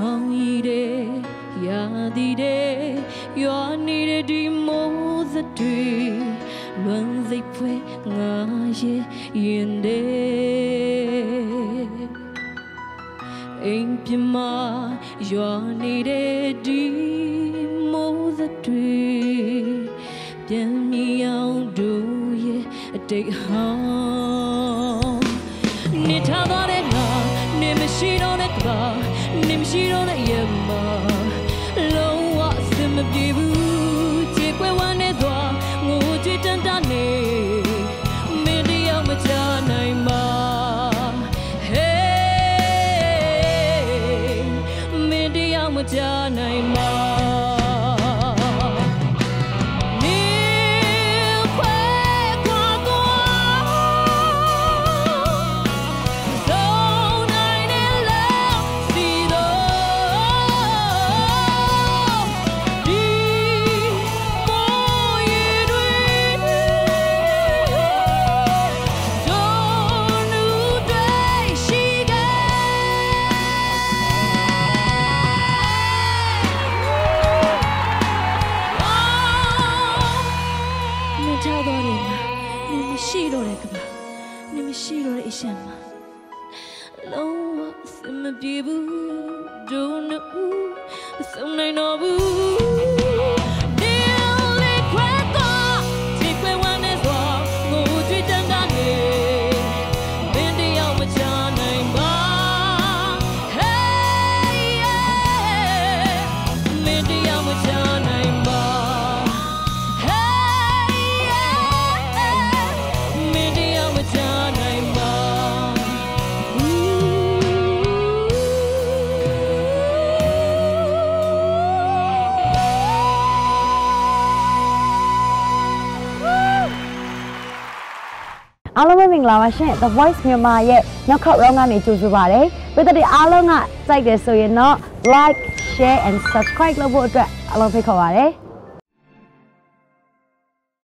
နေတဲ့ရာသီတဲ့ရွာနေတဲ့ဒီမိုးစတွေလွန်စိတ်ဖွဲငါရဲ့ရင်တဲ့အိမ်ပြမရွာနေတဲ့ဒီမိုးစတွေပြန်မြေအောင်တို့ရဲ့အတိတ်ဟောင်းနေထားတဲ့ငါနေမရှိတော့တဲ့ကဘာ နေမရှိတော့တဲ့ရဲ့မလုံးဝအစမပြေဘူးချေကွယ်ဝမ်းနေသွားငိုကြွတန်တနေမင်းတယောက်မချနိုင်ပါ Hey မင်းတယောက်မချနိုင်ပါ မရှိတော့တဲ့ကဘာနေမရှိတော့တဲ့အရှမ်းမှာလုံးဝအစမပြေဘူးဒုနူအဆုံးနိုင်တော့ဘူး အားလုံးပဲမင်္ဂလာပါရှင် The Voice မြန်မာရဲ့နောက်ခေါက် round ကနေကြိုဆိုပါရစေပရိသတ်တွေအားလုံးကစိုက်တယ်ဆိုရင်တော့ like share and subscribe လုပ်ဖို့အတွက်အားလုံးဖိတ်ခေါ်ပါရစေ